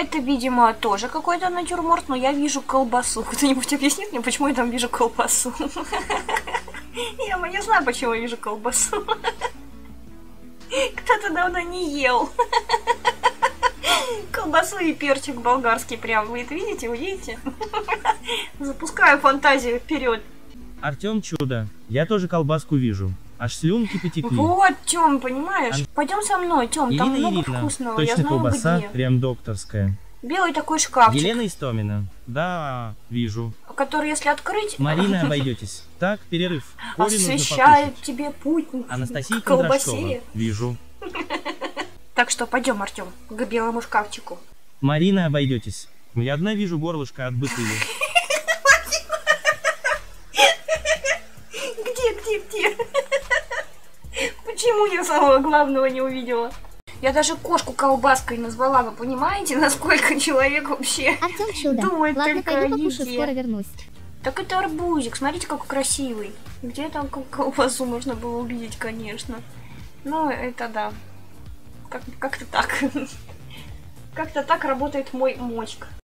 Это, видимо, тоже какой-то натюрморт, но я вижу колбасу. Кто-нибудь объяснит мне, почему я там вижу колбасу? Я не знаю, почему я вижу колбасу. Кто-то давно не ел. Колбасу и перчик болгарский прям. Вы это видите, увидите? Запускаю фантазию вперед. Артем чудо. Я тоже колбаску вижу. Аж слюнки потекли. Вот, Тём, понимаешь? Ан- Пойдем со мной, Тём, там Ирина много Ирина. вкусного. Я Точно знаю колбаса, где. прям докторская. Белый такой шкафчик, Елена Истомина. Да, вижу. который, если открыть, Марина, обойдетесь. Так, перерыв. Коре освещает тебе путь Анастасия. Кондрашкова. Вижу. Так что пойдем, Артем, к белому шкафчику. Марина, обойдетесь. Я одна вижу горлышко от бутыли. Где, где, где? Почему я самого главного не увидела? Я даже кошку колбаской назвала, вы понимаете, насколько человек вообще... Артем чудо. Думает Ладно, только о пойду покушаю, еде. скоро вернусь. Так это арбузик, смотрите, какой красивый. Где там кол- колбасу можно было увидеть, конечно. Ну, это да. Как- Как-то так. Как-то так работает мой мозг.